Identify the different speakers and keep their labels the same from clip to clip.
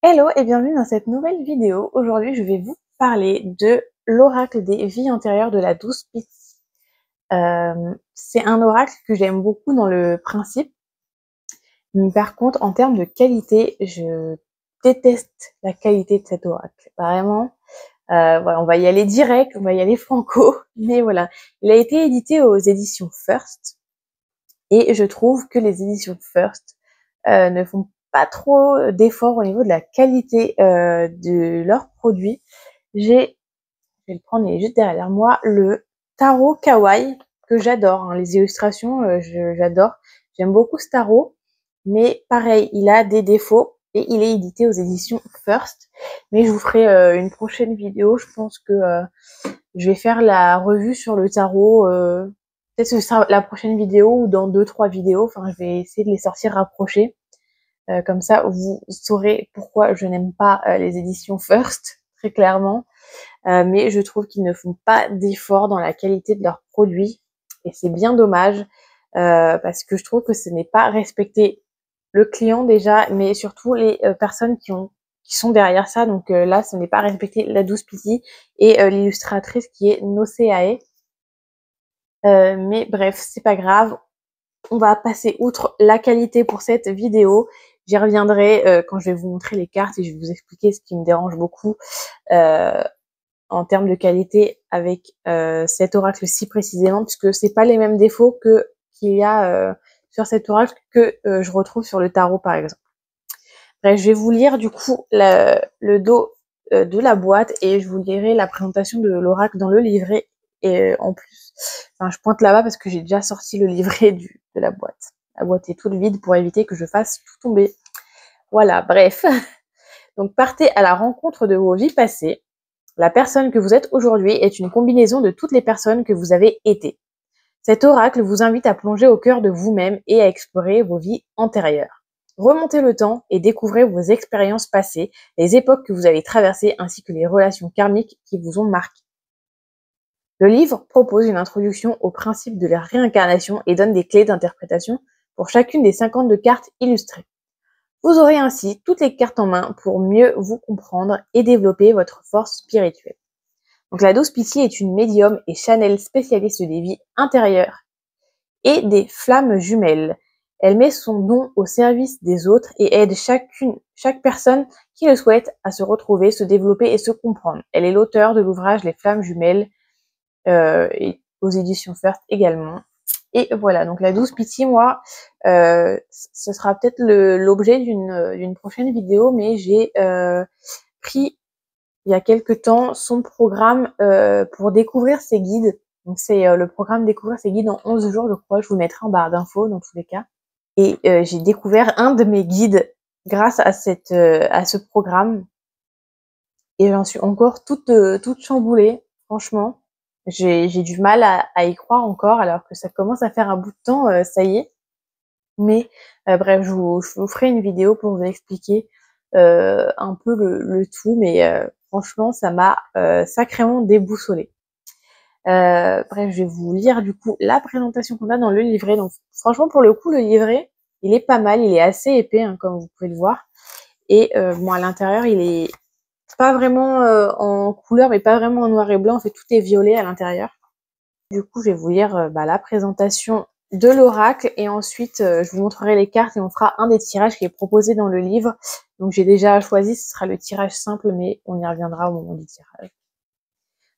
Speaker 1: Hello et bienvenue dans cette nouvelle vidéo. Aujourd'hui, je vais vous parler de l'oracle des vies antérieures de la douce Piti. Euh, c'est un oracle que j'aime beaucoup dans le principe. Mais par contre, en termes de qualité, je déteste la qualité de cet oracle. Vraiment, euh, voilà, on va y aller direct, on va y aller franco. Mais voilà, il a été édité aux éditions First. Et je trouve que les éditions First euh, ne font pas trop d'efforts au niveau de la qualité euh, de leurs produits. J'ai, je vais le prendre, il est juste derrière moi, le tarot kawaii que j'adore. Hein. Les illustrations, euh, j'adore. J'aime beaucoup ce tarot, mais pareil, il a des défauts et il est édité aux éditions First. Mais je vous ferai euh, une prochaine vidéo. Je pense que je vais faire la revue sur le tarot. Peut-être la prochaine vidéo ou dans deux trois vidéos. Enfin, je vais essayer de les sortir rapprochées. Euh, comme ça, vous saurez pourquoi je n'aime pas euh, les éditions First, très clairement. Euh, mais je trouve qu'ils ne font pas d'efforts dans la qualité de leurs produits. Et c'est bien dommage parce que je trouve que ce n'est pas respecter le client déjà, mais surtout les personnes qui ont qui sont derrière ça. Donc là, ce n'est pas respecter la douce Pity et l'illustratrice qui est Noceae. mais bref, c'est pas grave. On va passer outre la qualité pour cette vidéo. J'y reviendrai euh, quand je vais vous montrer les cartes et je vais vous expliquer ce qui me dérange beaucoup euh, en termes de qualité avec euh, cet oracle-ci précisément, puisque c'est pas les mêmes défauts que qu'il y a sur cet oracle que je retrouve sur le tarot par exemple. Bref, je vais vous lire du coup le dos de la boîte et je vous lirai la présentation de l'oracle dans le livret et en plus, enfin je pointe là-bas parce que j'ai déjà sorti le livret du, de la boîte. La boîte est toute vide pour éviter que je fasse tout tomber. Voilà, bref. Donc partez à la rencontre de vos vies passées. La personne que vous êtes aujourd'hui est une combinaison de toutes les personnes que vous avez été. Cet oracle vous invite à plonger au cœur de vous-même et à explorer vos vies antérieures. Remontez le temps et découvrez vos expériences passées, les époques que vous avez traversées ainsi que les relations karmiques qui vous ont marqué. Le livre propose une introduction au principe de la réincarnation et donne des clés d'interprétation pour chacune des 52 cartes illustrées. Vous aurez ainsi toutes les cartes en main pour mieux vous comprendre et développer votre force spirituelle. Donc la douce pitié est une médium et Chanel spécialiste des vies intérieures et des flammes jumelles. Elle met son don au service des autres et aide chacune, chaque personne qui le souhaite à se retrouver, se développer et se comprendre. Elle est l'auteur de l'ouvrage Les flammes jumelles euh, aux éditions First également. Et voilà, donc la douce pitié, moi, euh, ce sera peut-être l'objet d'une prochaine vidéo, mais j'ai euh, pris il y a quelque temps son programme euh, pour découvrir ses guides. Donc c'est le programme découvrir ses guides en 11 jours, je crois. Je vous mettrai en barre d'infos dans tous les cas. Et j'ai découvert un de mes guides grâce à cette à ce programme. Et j'en suis encore toute toute chamboulée, franchement. J'ai du mal à, y croire encore, alors que ça commence à faire un bout de temps, euh, ça y est. Mais euh, bref, je vous, ferai une vidéo pour vous expliquer euh, un peu le, tout, mais franchement, ça m'a sacrément déboussolé. bref, je vais vous lire du coup la présentation qu'on a dans le livret. Donc franchement, pour le coup, le livret, il est pas mal, il est assez épais, hein, comme vous pouvez le voir. Et bon, à l'intérieur, il est pas vraiment euh, en couleur, mais pas vraiment en noir et blanc. En fait, tout est violet à l'intérieur. Du coup, je vais vous lire euh, bah, la présentation de l'oracle et ensuite euh, je vous montrerai les cartes et on fera un des tirages qui est proposé dans le livre. Donc j'ai déjà choisi, ce sera le tirage simple, mais on y reviendra au moment du tirage.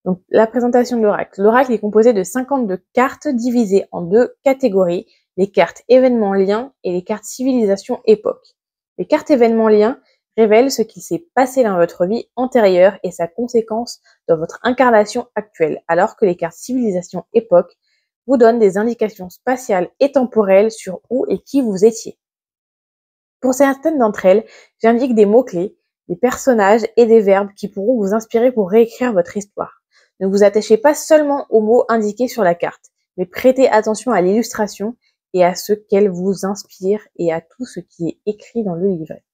Speaker 1: Donc la présentation de l'oracle. L'oracle est composé de 52 cartes divisées en deux catégories, les cartes événements liens et les cartes civilisation époque. Les cartes événements liens révèle ce qui s'est passé dans votre vie antérieure et sa conséquence dans votre incarnation actuelle, alors que les cartes civilisation époque vous donnent des indications spatiales et temporelles sur où et qui vous étiez. Pour certaines d'entre elles, j'indique des mots-clés, des personnages et des verbes qui pourront vous inspirer pour réécrire votre histoire. Ne vous attachez pas seulement aux mots indiqués sur la carte, mais prêtez attention à l'illustration et à ce qu'elle vous inspire et à tout ce qui est écrit dans le livret.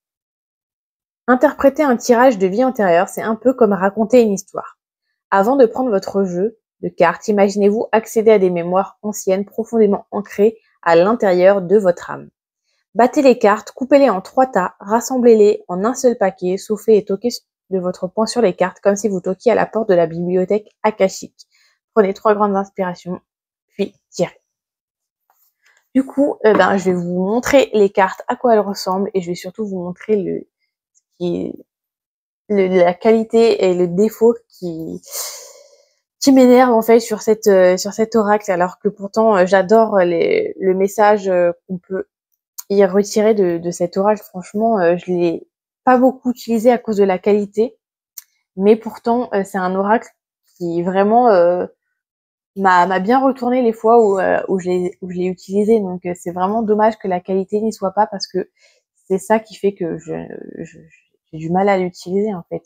Speaker 1: Interpréter un tirage de vie antérieure, c'est un peu comme raconter une histoire. Avant de prendre votre jeu de cartes, imaginez-vous accéder à des mémoires anciennes profondément ancrées à l'intérieur de votre âme. Battez les cartes, coupez-les en trois tas, rassemblez-les en un seul paquet, soufflez et toquez de votre poing sur les cartes comme si vous toquiez à la porte de la bibliothèque akashique. Prenez trois grandes inspirations, puis tirez. Du coup, euh, ben, je vais vous montrer les cartes, à quoi elles ressemblent, et je vais surtout vous montrer le, la qualité et le défaut qui, qui m'énerve en fait sur cette euh, sur cet oracle, alors que pourtant euh, j'adore les, le message qu'on peut y retirer de, cet oracle. Franchement, je l'ai pas beaucoup utilisé à cause de la qualité, mais pourtant c'est un oracle qui vraiment m'a bien retourné les fois où, euh, où je l'ai utilisé. Donc euh, c'est vraiment dommage que la qualité n'y soit pas parce que c'est ça qui fait que je, du mal à l'utiliser en fait.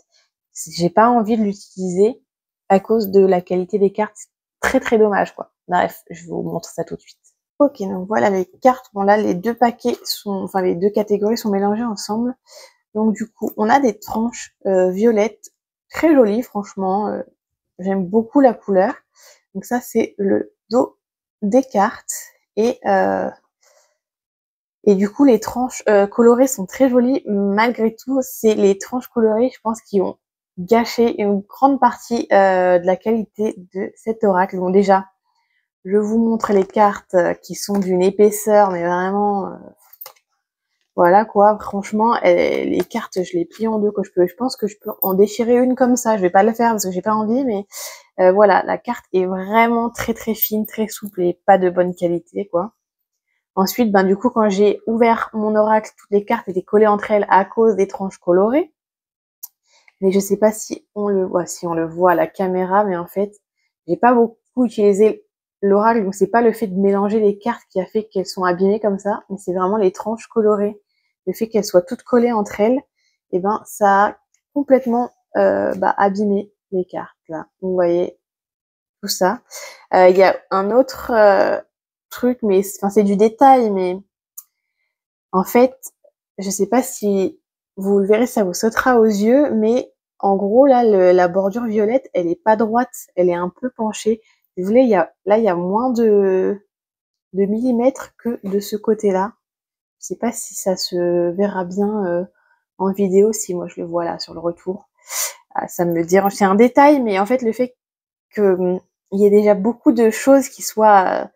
Speaker 1: J'ai pas envie de l'utiliser à cause de la qualité des cartes. Très très dommage quoi. Bref, je vous montre ça tout de suite. Ok, donc voilà les cartes. Bon là, les deux paquets sont, enfin les deux catégories sont mélangées ensemble. Donc du coup, on a des tranches euh, violettes, très jolies franchement. Euh, j'aime beaucoup la couleur. Donc ça, c'est le dos des cartes. Et, euh, et du coup, les tranches euh, colorées sont très jolies. Malgré tout, c'est les tranches colorées, je pense, qui ont gâché une grande partie euh, de la qualité de cet oracle. Bon, déjà, je vous montre les cartes qui sont d'une épaisseur, mais vraiment voilà quoi, franchement, les cartes, je les plie en deux. Quoi. Je, peux, je pense que je peux en déchirer une comme ça. Je vais pas le faire parce que j'ai pas envie, mais euh, voilà, la carte est vraiment très très fine, très souple et pas de bonne qualité quoi. Ensuite, ben du coup, quand j'ai ouvert mon oracle, toutes les cartes étaient collées entre elles à cause des tranches colorées. Mais je sais pas si on le voit, si on le voit à la caméra, mais en fait, j'ai pas beaucoup utilisé l'oracle, donc c'est pas le fait de mélanger les cartes qui a fait qu'elles sont abîmées comme ça, mais c'est vraiment les tranches colorées le fait qu'elles soient toutes collées entre elles, et eh ben ça a complètement euh, bah, abîmé les cartes. Vous voyez tout ça. Euh, il y a un autre euh, truc, mais enfin c'est du détail, mais en fait, je sais pas si vous le verrez, ça vous sautera aux yeux, mais en gros là, la bordure violette, elle est pas droite, elle est un peu penchée. Vous voulez, il y a, là il y a moins de de millimètres que de ce côté-là. Je sais pas si ça se verra bien euh, en vidéo, si moi je le vois là sur le retour. Ah, ça me dérange. C'est un détail, mais en fait le fait qu'il hum, y ait déjà beaucoup de choses qui soient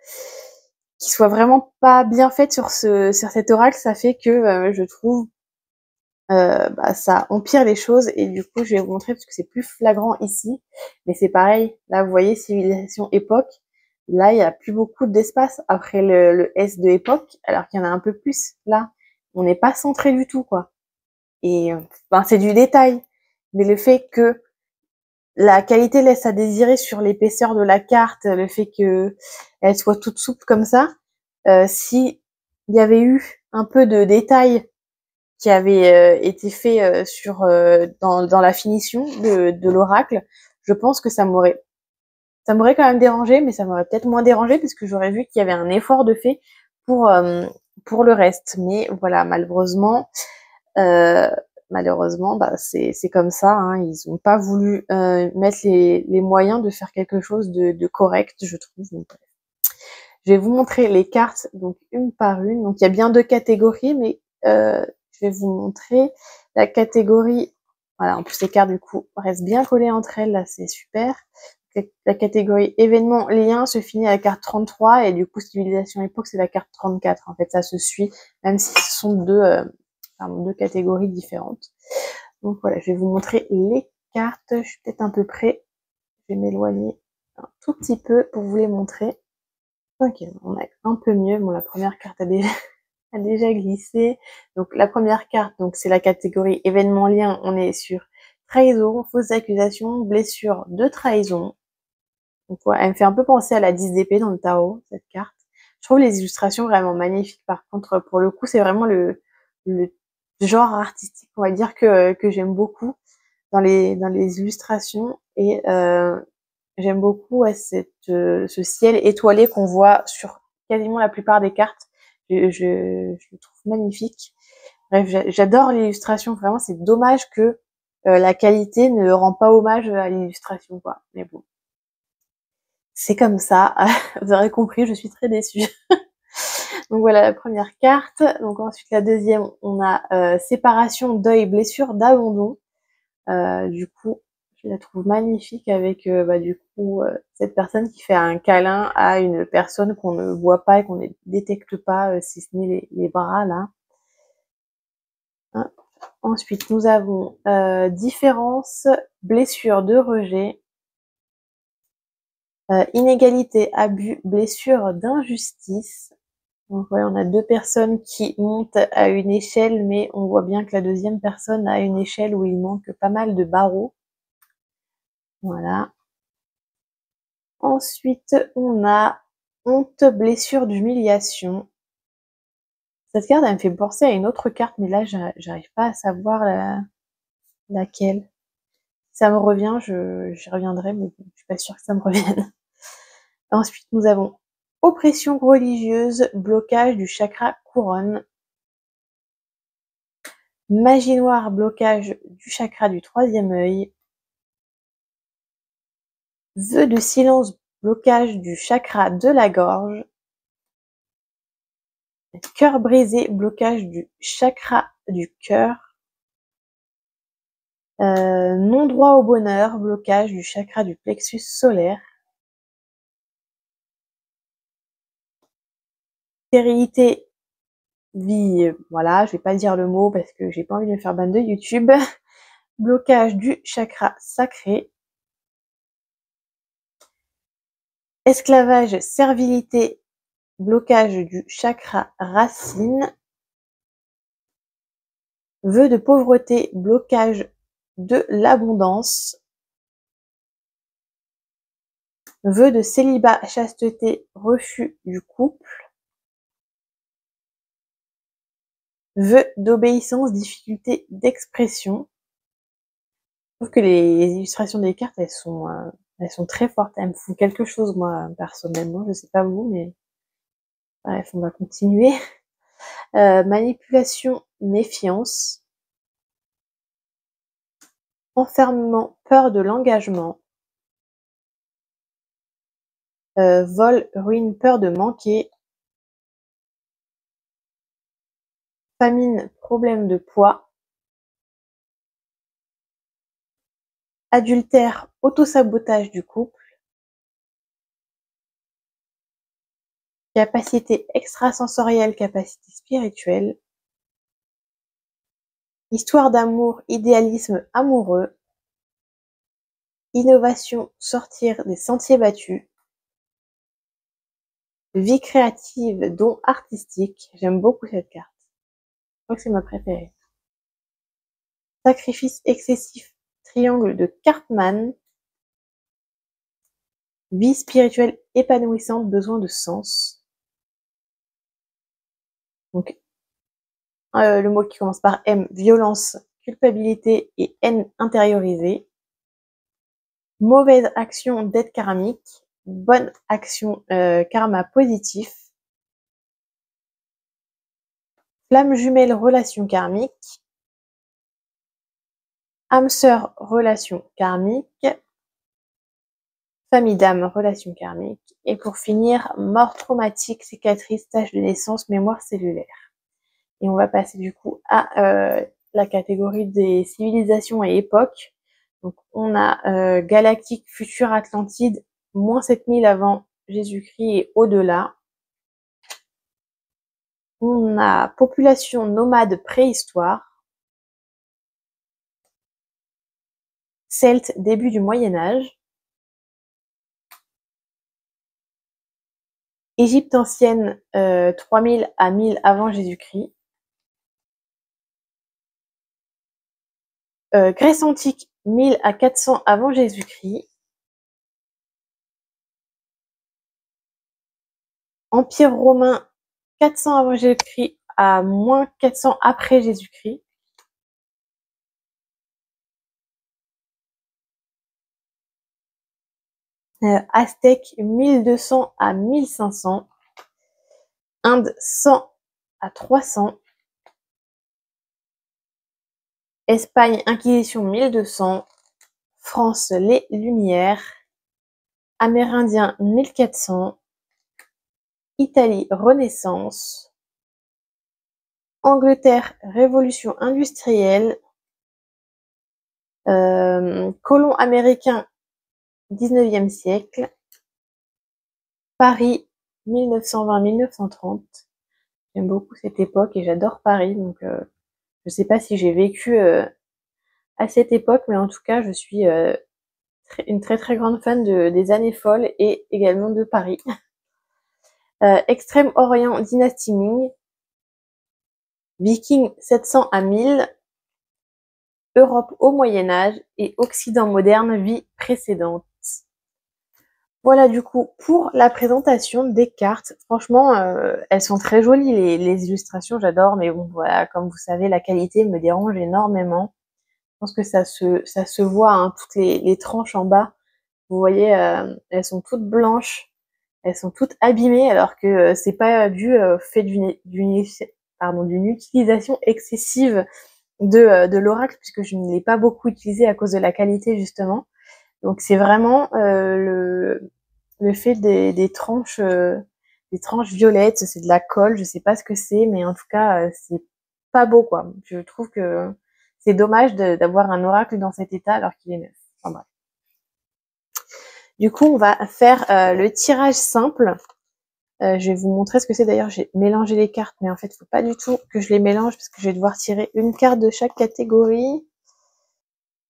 Speaker 1: qui soient vraiment pas bien faites sur ce sur cet oracle, ça fait que euh, je trouve euh, bah, ça empire les choses et du coup je vais vous montrer parce que c'est plus flagrant ici, mais c'est pareil. Là vous voyez civilisation époque, Là, il n'y a plus beaucoup d'espace après le, S de époque, alors qu'il y en a un peu plus. Là, on n'est pas centré du tout, quoi. Et ben, c'est du détail. Mais le fait que la qualité laisse à désirer sur l'épaisseur de la carte, le fait que elle soit toute souple comme ça, euh, si il y avait eu un peu de détail qui avait euh, été fait euh, sur euh, dans, la finition de, l'oracle, je pense que ça m'aurait ça m'aurait quand même dérangé, mais ça m'aurait peut-être moins dérangé puisque j'aurais vu qu'il y avait un effort de fait pour pour le reste. Mais voilà, malheureusement, malheureusement, bah, c'est comme ça. Hein. Ils n'ont pas voulu euh, mettre les, les moyens de faire quelque chose de, de correct, je trouve. je vais vous montrer les cartes donc une par une. Donc il y a bien deux catégories, mais euh, je vais vous montrer la catégorie. Voilà, en plus les cartes du coup restent bien collées entre elles, là c'est super la catégorie événement lien se finit à la carte 33 et du coup civilisation époque c'est la carte 34 en fait ça se suit même si ce sont deux euh, deux catégories différentes. Donc voilà je vais vous montrer les cartes. Je suis peut-être un peu près. Je vais m'éloigner un tout petit peu pour vous les montrer. Ok on a un peu mieux. Bon la première carte a déjà, glissé. Donc la première carte donc c'est la catégorie événement lien. On est sur trahison, fausse accusation, blessure de trahison, donc elle me fait un peu penser à la 10 d'épée dans le tarot, cette carte. Je trouve les illustrations vraiment magnifiques. Par contre, pour le coup, c'est vraiment le genre artistique, on va dire, que, que j'aime beaucoup dans les, dans les illustrations. Et euh, j'aime beaucoup cette, euh, ce ciel étoilé qu'on voit sur quasiment la plupart des cartes. Je, je, le trouve magnifique. Bref, j'adore l'illustration. Vraiment, c'est dommage que euh, la qualité ne rend pas hommage à l'illustration. Mais bon, c'est comme ça. Vous aurez compris, je suis très déçue. Donc voilà la première carte. Donc ensuite la deuxième, on a euh, séparation, deuil, blessure, d'abandon. Euh, du coup, je la trouve magnifique avec euh, bah, du coup cette personne qui fait un câlin à une personne qu'on ne voit pas et qu'on ne détecte pas, si ce n'est les, bras là. Ensuite, nous avons différence, blessure de rejet, inégalité, abus, blessure d'injustice, donc voilà, on a deux personnes qui montent à une échelle, mais on voit bien que la deuxième personne a une échelle où il manque pas mal de barreaux. Voilà. Ensuite, on a honte, blessure d'humiliation. Cette carte, elle me fait penser à une autre carte, mais là, j'arrive pas à savoir laquelle. ça me revient, j'y reviendrai, mais je suis pas sûre que ça me revienne. Ensuite, nous avons Oppression religieuse, blocage du chakra couronne. Magie noire, blocage du chakra du troisième œil. Vœu de silence, blocage du chakra de la gorge. Cœur brisé, blocage du chakra du cœur. Euh, non droit au bonheur, blocage du chakra du plexus solaire. Stérilité vie, voilà, je vais pas dire le mot parce que j'ai pas envie de me faire ban de YouTube. Blocage du chakra sacré. Esclavage, servilité, blocage du chakra racine. Vœu de pauvreté, blocage de l'abondance. Vœu de célibat, chasteté, refus du couple. Vœu d'obéissance, difficulté d'expression. Je trouve que les illustrations des cartes, elles sont, euh, elles sont très fortes. Elles me font quelque chose, moi, personnellement. Je sais pas vous, mais bref, on va continuer. Euh, manipulation, méfiance. Enfermement, peur de l'engagement. Euh, vol, ruine, peur de manquer. Famine, problème de poids, adultère, autosabotage du couple, capacité extrasensorielle, capacité spirituelle, histoire d'amour, idéalisme amoureux, innovation, sortir des sentiers battus, vie créative, don artistique, j'aime beaucoup cette carte. Je crois que c'est ma préférée. Sacrifice excessif, triangle de Cartman. Vie spirituelle épanouissante, besoin de sens. Donc, euh, le mot qui commence par M, violence, culpabilité et haine intériorisée. Mauvaise action, dette karmique. Bonne action, euh, karma positif. Flamme jumelle relation karmique. âme sœur relation karmique. Famille d'âme relation karmique. Et pour finir, mort traumatique, cicatrice, tâche de naissance, mémoire cellulaire. Et on va passer du coup à euh, la catégorie des civilisations et époques. Donc on a euh, galactique, futur Atlantide, moins 7000 avant Jésus-Christ et au-delà. On a population nomade préhistoire. Celte, début du Moyen Âge. Égypte ancienne, 3000 euh, à 1000 avant Jésus-Christ. Euh, Grèce antique, 1000 à 400 avant Jésus-Christ. Empire romain, 400 avant Jésus-Christ à moins 400 après Jésus-Christ. Euh, Aztèque 1200 à 1500. Inde 100 à 300. Espagne Inquisition 1200. France les Lumières. Amérindiens 1400. Italie, Renaissance. Angleterre, Révolution industrielle. Euh, colon américain, 19e siècle. Paris, 1920-1930. J'aime beaucoup cette époque et j'adore Paris, donc euh, je sais pas si j'ai vécu euh, à cette époque, mais en tout cas, je suis une très très grande fan de, des années folles et également de Paris. Extrême Orient, dynastie Ming. Viking 700 à 1000. Europe au Moyen Âge et Occident moderne, vie précédente. Voilà du coup pour la présentation des cartes. Franchement, euh, elles sont très jolies les, illustrations, j'adore. Mais bon, voilà, comme vous savez, la qualité me dérange énormément. Je pense que ça se voit, hein, toutes les, les, tranches en bas. Vous voyez, euh, elles sont toutes blanches, elles sont toutes abîmées, alors que euh, c'est pas dû fait d'une d'une utilisation excessive de, de l'oracle, puisque je ne l'ai pas beaucoup utilisé à cause de la qualité justement. Donc c'est vraiment euh, le, le fait des, des tranches euh, des tranches violettes, c'est de la colle, je sais pas ce que c'est, mais en tout cas euh, c'est pas beau quoi. Je trouve que c'est dommage d'avoir un oracle dans cet état alors qu'il est neuf. Enfin, bref. Du coup, on va faire le tirage simple. je vais vous montrer ce que c'est. D'ailleurs, j'ai mélangé les cartes, mais en fait, il faut pas du tout que je les mélange parce que je vais devoir tirer une carte de chaque catégorie.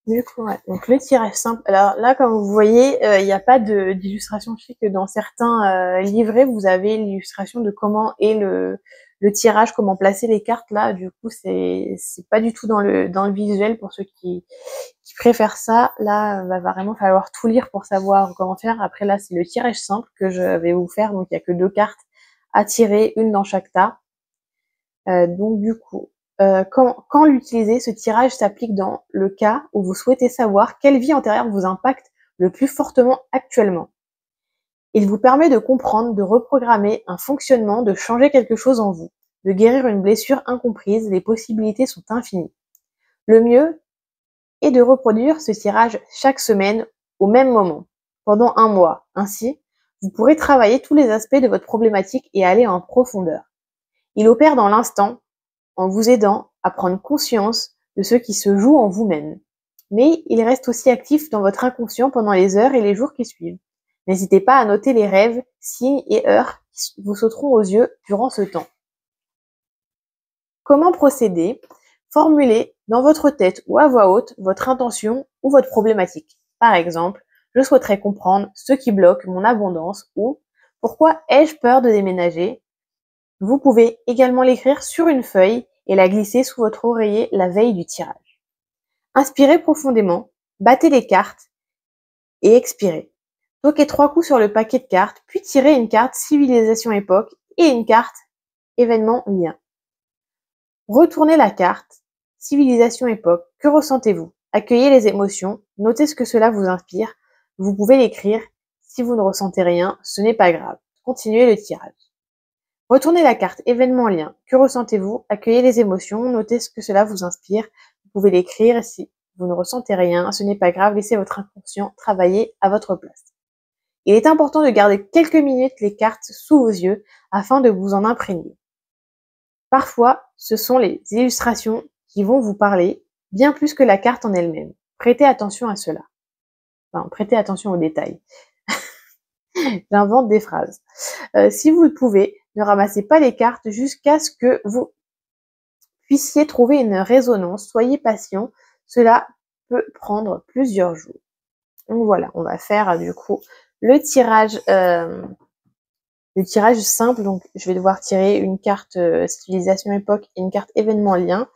Speaker 1: Du coup. Donc le tirage simple. Alors là, comme vous voyez, euh, il n'y a pas d'illustration. Je sais que dans certains euh, livrets, vous avez l'illustration de comment est le, le tirage, comment placer les cartes. Là, du coup, c'est c'est pas du tout dans le dans le visuel pour ceux qui préfèrent ça. Là, va vraiment falloir tout lire pour savoir comment faire. Après là, c'est le tirage simple que je vais vous faire. Donc il y a que deux cartes à tirer, une dans chaque tas. Euh, donc du coup, euh, quand l'utiliser, ce tirage s'applique dans le cas où vous souhaitez savoir quelle vie antérieure vous impacte le plus fortement actuellement. Il vous permet de comprendre, de reprogrammer un fonctionnement, de changer quelque chose en vous, de guérir une blessure incomprise, les possibilités sont infinies. Le mieux est de reproduire ce tirage chaque semaine au même moment, pendant un mois. Ainsi, vous pourrez travailler tous les aspects de votre problématique et aller en profondeur. Il opère dans l'instant, en vous aidant à prendre conscience de ce qui se joue en vous-même. Mais il reste aussi actif dans votre inconscient pendant les heures et les jours qui suivent. N'hésitez pas à noter les rêves, signes et heures qui vous sauteront aux yeux durant ce temps. Comment procéder? Formulez dans votre tête ou à voix haute votre intention ou votre problématique. Par exemple, je souhaiterais comprendre ce qui bloque mon abondance ou pourquoi ai-je peur de déménager? Vous pouvez également l'écrire sur une feuille et la glisser sous votre oreiller la veille du tirage. Inspirez profondément, battez les cartes et expirez. Toquez trois coups sur le paquet de cartes, puis tirez une carte civilisation époque et une carte événement lien. Retournez la carte civilisation époque. Que ressentez-vous? Accueillez les émotions, notez ce que cela vous inspire. Vous pouvez l'écrire. Si vous ne ressentez rien, ce n'est pas grave. Continuez le tirage. Retournez la carte événement lien. Que ressentez-vous? Accueillez les émotions, notez ce que cela vous inspire. Vous pouvez l'écrire si vous ne ressentez rien, ce n'est pas grave, laissez votre inconscient travailler à votre place. Il est important de garder quelques minutes les cartes sous vos yeux afin de vous en imprégner. Parfois, ce sont les illustrations qui vont vous parler bien plus que la carte en elle-même. Prêtez attention à cela. Enfin, prêtez attention aux détails. J'invente des phrases. Euh, si vous le pouvez, ne ramassez pas les cartes jusqu'à ce que vous puissiez trouver une résonance. Soyez patient. Cela peut prendre plusieurs jours. Donc voilà, on va faire du coup le tirage, euh, le tirage simple. Donc je vais devoir tirer une carte euh, civilisation époque et une carte événement lien.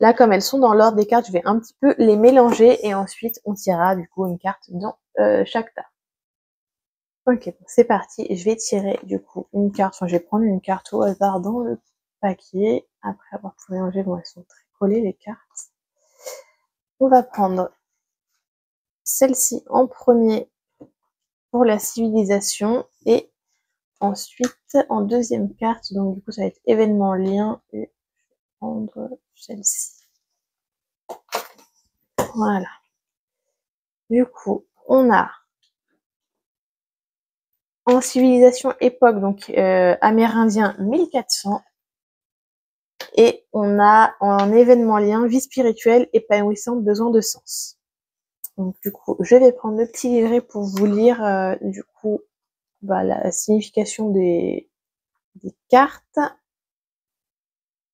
Speaker 1: Là, comme elles sont dans l'ordre des cartes, je vais un petit peu les mélanger et ensuite on tirera du coup une carte dans euh, chaque tas. Ok, c'est parti. Je vais tirer du coup une carte. Enfin, je vais prendre une carte au hasard dans le paquet. Après avoir tout mélangé, bon, elles sont très collées les cartes. On va prendre celle-ci en premier pour la civilisation et ensuite en deuxième carte. Donc du coup, ça va être événement lien et je vais prendre celle-ci. Voilà. Du coup, on a En civilisation époque, donc euh, amérindien 1400. Et on a en événement lien, vie spirituelle, épanouissante, besoin de sens. Donc du coup, je vais prendre le petit livret pour vous lire euh, du coup bah, la signification des, des cartes.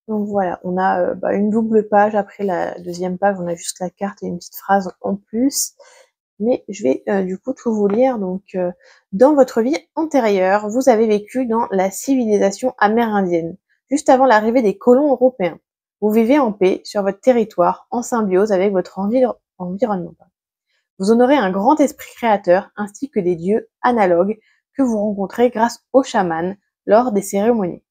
Speaker 1: Donc voilà, on a euh, bah, une double page. Après la deuxième page, on a juste la carte et une petite phrase en plus. Mais je vais euh, du coup tout vous lire. Donc, dans votre vie antérieure, vous avez vécu dans la civilisation amérindienne, juste avant l'arrivée des colons européens. Vous vivez en paix sur votre territoire, en symbiose avec votre environnement. Vous honorez un grand esprit créateur ainsi que des dieux analogues que vous rencontrez grâce aux chamans lors des cérémonies.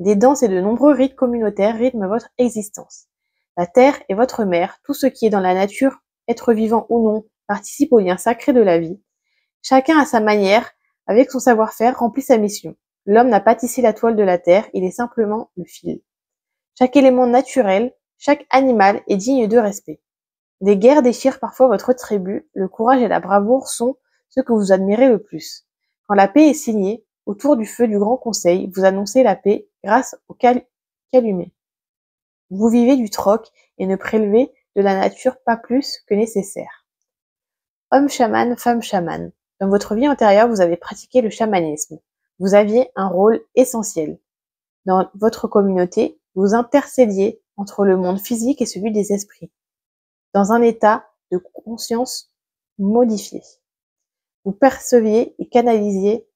Speaker 1: Des danses et de nombreux rites communautaires rythment votre existence. La terre est votre mère, tout ce qui est dans la nature, être vivant ou non, participe au lien sacré de la vie. Chacun à sa manière, avec son savoir-faire, remplit sa mission. L'homme n'a pas tissé la toile de la terre, il est simplement le fil. Chaque élément naturel, chaque animal est digne de respect. Des guerres déchirent parfois votre tribu, le courage et la bravoure sont ce que vous admirez le plus. Quand la paix est signée, autour du feu du Grand Conseil, vous annoncez la paix grâce au calumet. Vous vivez du troc et ne prélevez de la nature pas plus que nécessaire. Homme chaman, femme chaman. Dans votre vie antérieure, vous avez pratiqué le chamanisme. Vous aviez un rôle essentiel. Dans votre communauté, vous intercédiez entre le monde physique et celui des esprits, dans un état de conscience modifié. Vous perceviez et canalisiez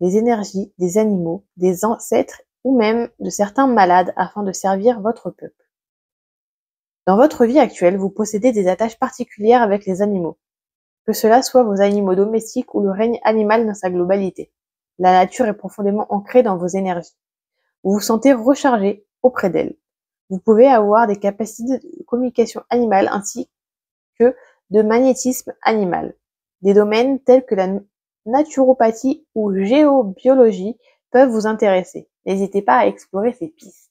Speaker 1: les énergies des animaux, des ancêtres ou même de certains malades afin de servir votre peuple. Dans votre vie actuelle, vous possédez des attaches particulières avec les animaux, que cela soit vos animaux domestiques ou le règne animal dans sa globalité. La nature est profondément ancrée dans vos énergies. Vous vous sentez rechargé auprès d'elle. Vous pouvez avoir des capacités de communication animale ainsi que de magnétisme animal. Des domaines tels que la naturopathie ou géobiologie peuvent vous intéresser. N'hésitez pas à explorer ces pistes.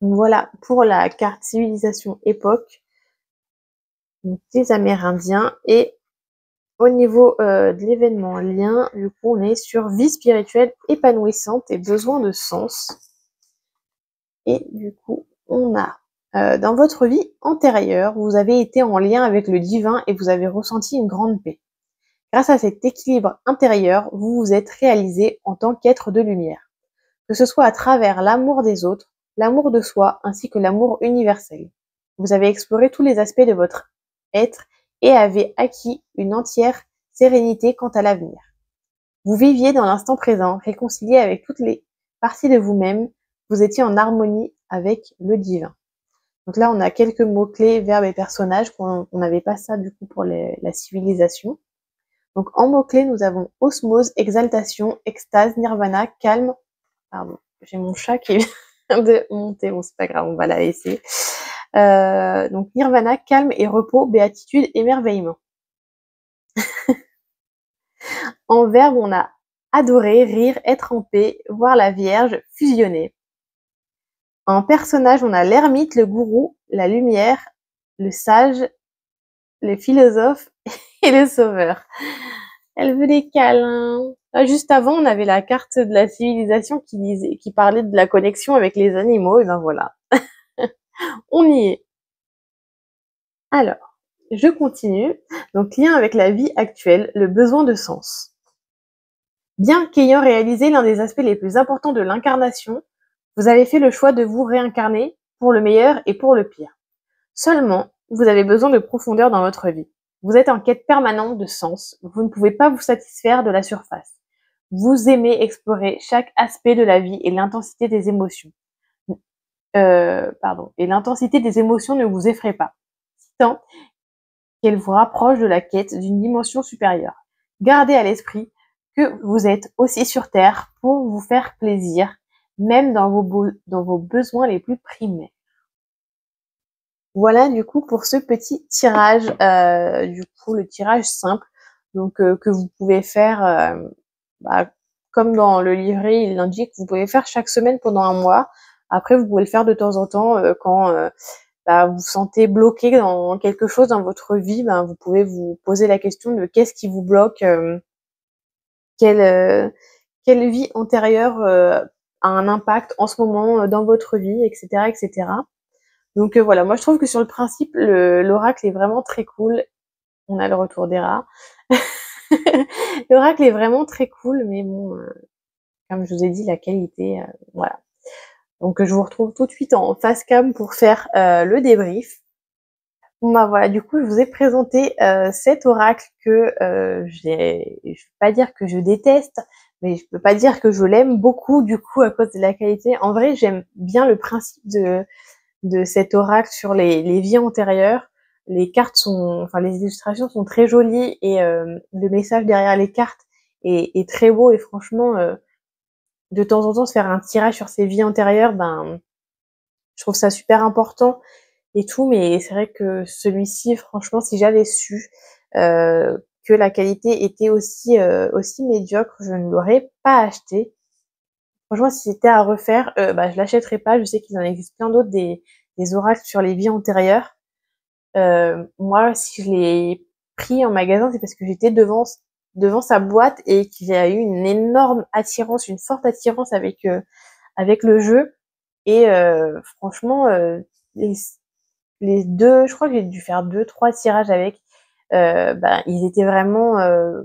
Speaker 1: voilà pour la carte civilisation époque des Amérindiens et au niveau euh, de l'événement lien, du coup on est sur vie spirituelle épanouissante et besoin de sens. Et du coup on a euh, dans votre vie antérieure, vous avez été en lien avec le divin et vous avez ressenti une grande paix. Grâce à cet équilibre intérieur, vous vous êtes réalisé en tant qu'être de lumière, que ce soit à travers l'amour des autres, l'amour de soi ainsi que l'amour universel. Vous avez exploré tous les aspects de votre être et avez acquis une entière sérénité quant à l'avenir. Vous viviez dans l'instant présent, réconcilié avec toutes les parties de vous-même, vous étiez en harmonie avec le divin. Donc là, on a quelques mots-clés, verbes et personnages, qu'on n'avait pas ça du coup pour la civilisation. Donc en mots-clés, nous avons osmose, exaltation, extase, nirvana, calme. Pardon, j'ai mon chat qui vient de monter, bon c'est pas grave, on va la laisser. Euh, donc nirvana, calme et repos, béatitude, émerveillement. en verbe, on a adorer, rire, être en paix, voir la Vierge, fusionner. En personnage, on a l'ermite, le gourou, la lumière, le sage, le philosophe et le sauveur. Elle veut des câlins. Ah, juste avant, on avait la carte de la civilisation qui disait, qui parlait de la connexion avec les animaux. Et ben voilà. on y est. Alors, je continue. Donc, lien avec la vie actuelle, le besoin de sens. Bien qu'ayant réalisé l'un des aspects les plus importants de l'incarnation, vous avez fait le choix de vous réincarner pour le meilleur et pour le pire. Seulement, vous avez besoin de profondeur dans votre vie. Vous êtes en quête permanente de sens. Vous ne pouvez pas vous satisfaire de la surface. Vous aimez explorer chaque aspect de la vie et l'intensité des émotions. Euh, pardon. Et l'intensité des émotions ne vous effraie pas, tant qu'elle vous rapproche de la quête d'une dimension supérieure. Gardez à l'esprit que vous êtes aussi sur Terre pour vous faire plaisir même dans vos, dans vos besoins les plus primaires. Voilà du coup pour ce petit tirage, euh, du coup le tirage simple, donc euh, que vous pouvez faire, euh, bah, comme dans le livret il indique, vous pouvez faire chaque semaine pendant un mois. Après vous pouvez le faire de temps en temps quand bah, vous vous sentez bloqué dans quelque chose dans votre vie, ben, vous pouvez vous poser la question de qu'est-ce qui vous bloque quelle, quelle vie antérieure a un impact en ce moment dans votre vie, etc., etc. Donc voilà, moi je trouve que sur le principe, l'oracle est vraiment très cool. On a le retour des rats. l'oracle est vraiment très cool, mais bon, comme je vous ai dit, la qualité, voilà. Donc je vous retrouve tout de suite en face cam pour faire le débrief. Bon bah voilà, du coup je vous ai présenté euh, cet oracle que euh, j'ai, je vais pas dire que je déteste, mais je peux pas dire que je l'aime beaucoup du coup à cause de la qualité. En vrai, j'aime bien le principe de de cet oracle sur les, les vies antérieures. Les cartes sont, enfin les illustrations sont très jolies et euh, le message derrière les cartes est, est très beau et franchement, euh, de temps en temps se faire un tirage sur ces vies antérieures, ben je trouve ça super important et tout, mais c'est vrai que celui-ci, franchement, si j'avais su euh, que la qualité était aussi euh, aussi médiocre, je ne l'aurais pas acheté. Franchement, si c'était à refaire, euh, bah, je l'achèterais pas. Je sais qu'il en existe plein d'autres des, des oracles sur les vies antérieures. Euh, moi, si je l'ai pris en magasin, c'est parce que j'étais devant devant sa boîte et qu'il y a eu une énorme attirance, une forte attirance avec euh, avec le jeu. Et franchement, les, les deux, je crois que j'ai dû faire deux, trois tirages avec. Euh, bah, ils étaient vraiment, euh,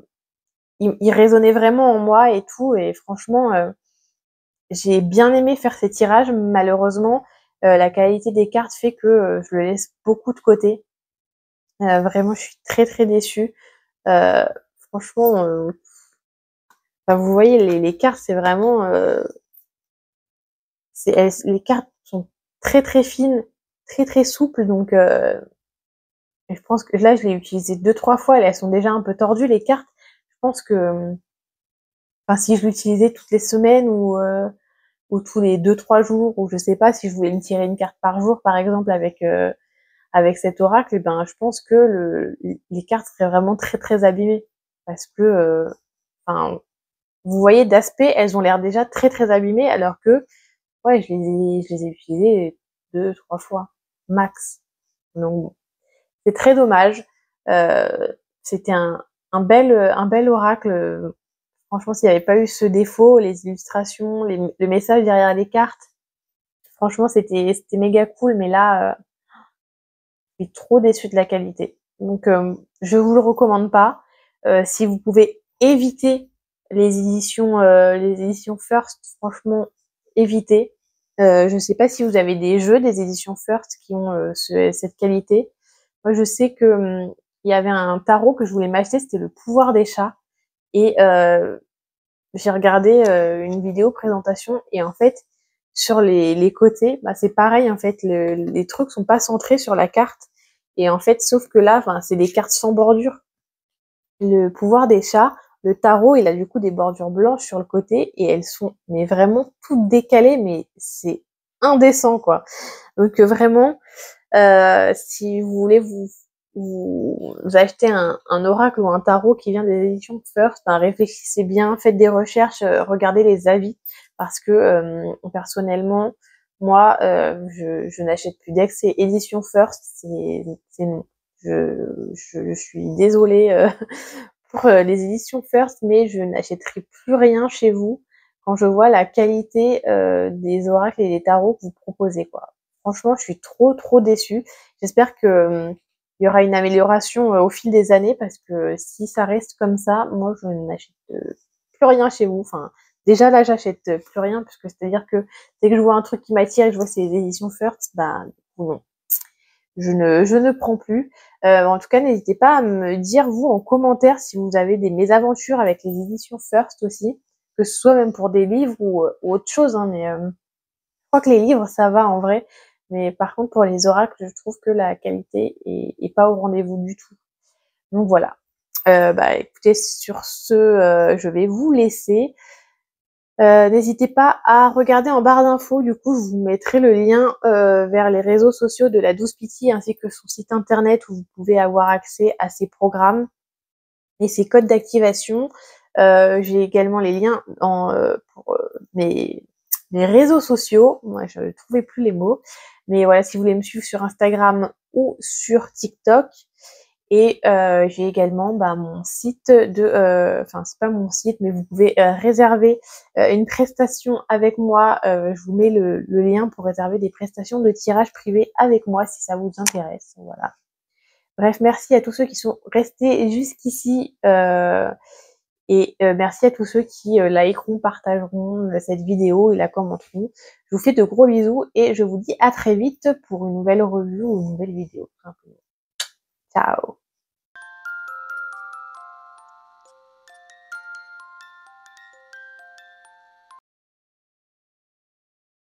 Speaker 1: ils, résonnaient vraiment en moi et tout. Et franchement, euh, j'ai bien aimé faire ces tirages. Malheureusement, euh, la qualité des cartes fait que euh, je le laisse beaucoup de côté. vraiment, je suis très très déçue. franchement, vous voyez, les, les cartes, c'est vraiment, les cartes sont très très fines très très souple donc euh, je pense que là je l'ai utilisé deux trois fois elles sont déjà un peu tordues les cartes. Je pense que enfin si je l'utilisais toutes les semaines ou euh, ou tous les deux trois jours ou je sais pas si je voulais me tirer une carte par jour par exemple avec euh, avec cet oracle, eh ben je pense que le, les cartes seraient vraiment très très abîmées. Parce que enfin vous voyez d'aspect elles ont l'air déjà très très abîmées alors que ouais je les ai je les ai utilisées deux trois fois max. Donc c'est très dommage. Euh, C'était un, bel, oracle. Franchement, s'il n'y avait pas eu ce défaut, les illustrations, le message derrière les cartes, franchement, c'était méga cool. Mais là, euh, je suis trop déçue de la qualité. Donc, euh, je vous le recommande pas. Euh, si vous pouvez éviter les éditions, First, franchement, évitez. Je ne sais pas si vous avez des jeux, des éditions First qui ont cette qualité. Moi, je sais que hum, il y avait un tarot que je voulais m'acheter, c'était le pouvoir des chats. Et euh, j'ai regardé une vidéo présentation et en fait, sur les, les côtés, bah, c'est pareil en fait, les trucs sont pas centrés sur la carte. Et en fait, sauf que là, c'est des cartes sans bordure. Le pouvoir des chats, le tarot, il a du coup des bordures blanches sur le côté et elles sont mais vraiment toutes décalées, mais c'est indécent quoi. Donc euh, vraiment, euh, si vous voulez vous, vous, acheter un, oracle ou un tarot qui vient des éditions First, ben réfléchissez bien, faites des recherches, euh, regardez les avis parce que personnellement, moi, je, je n'achète plus d'ex édition First, c'est non. Je, je, suis désolée euh, les éditions First, mais je n'achèterai plus rien chez vous quand je vois la qualité euh, des oracles et des tarots que vous proposez. Quoi. Franchement, je suis trop trop déçue. J'espère que hum, il y aura une amélioration euh, au fil des années parce que si ça reste comme ça, moi je n'achète plus rien chez vous. Enfin, déjà là j'achète plus rien parce que c'est-à-dire que dès que je vois un truc qui m'attire et je vois ces éditions First, bah non, je ne prends plus. Euh, en tout cas, n'hésitez pas à me dire, vous, en commentaire, si vous avez des mésaventures avec les éditions First aussi, que ce soit même pour des livres ou, euh, autre chose. Hein, mais euh, je crois que les livres, ça va en vrai. Mais par contre, pour les oracles, je trouve que la qualité est, pas au rendez-vous du tout. Donc voilà. bah écoutez, sur ce, je vais vous laisser. Euh, n'hésitez pas à regarder en barre d'infos, du coup je vous mettrai le lien euh, vers les réseaux sociaux de la Douce Pity ainsi que son site internet où vous pouvez avoir accès à ses programmes et ses codes d'activation. Euh, j'ai également les liens en, pour mes, mes, réseaux sociaux. Moi je ne trouvais plus les mots. Mais voilà, si vous voulez me suivre sur Instagram ou sur TikTok. Et euh, j'ai également bah, mon site de, euh, enfin c'est pas mon site, mais vous pouvez euh, réserver une prestation avec moi. je vous mets le, le, lien pour réserver des prestations de tirage privé avec moi si ça vous intéresse. Voilà. Bref, merci à tous ceux qui sont restés jusqu'ici. Et merci à tous ceux qui likeront, partageront cette vidéo et la commenteront. Je vous fais de gros bisous et je vous dis à très vite pour une nouvelle revue ou une nouvelle vidéo. Ciao